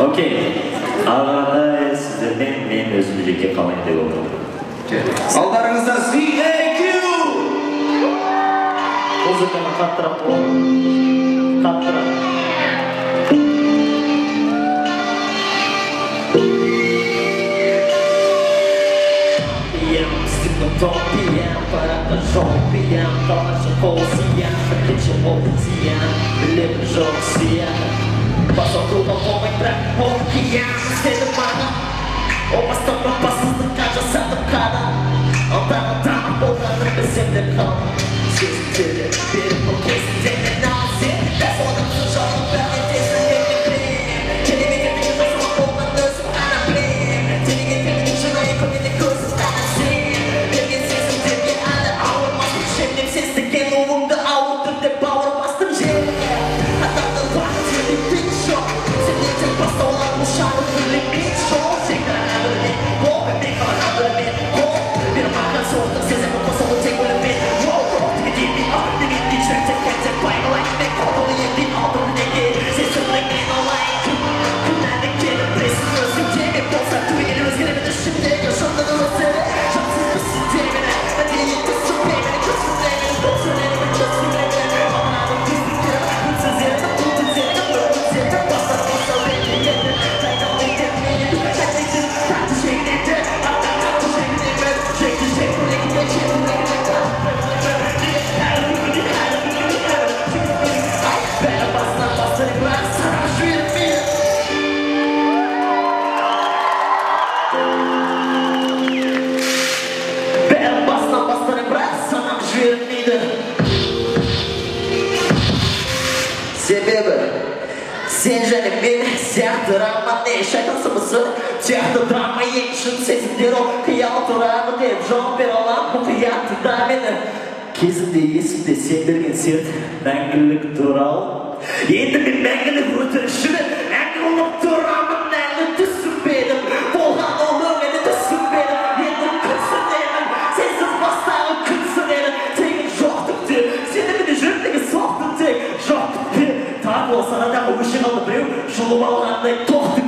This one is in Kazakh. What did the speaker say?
окей ары қаратай сіздермен мен өзім жеке қалайын деп отырмын алдарыңызда CAQ музыканы қаттырақ қой қаттырақ PM, степнутом PM, парапажом PM, талаша Pasok ko pa homem may bra O kaya sa sinamana O basta passa na kaya sa tukada Ang tama-tama po na nagpasin na ka Just a little bit of a kiss себебі сен және мен сияқты роман не шайтансымысы сияқты драма ең шын сезімдер ол қиял туралы деп жауап бере аламын мұқият тыңда мені кезінде есімде сен берген серт мәңгілік туралы енді мен мәңгілік өтірікшіні мәңгі болып тұрамын. тағы осы арадағы өші қалды біреу жұлып алғандай тоқтық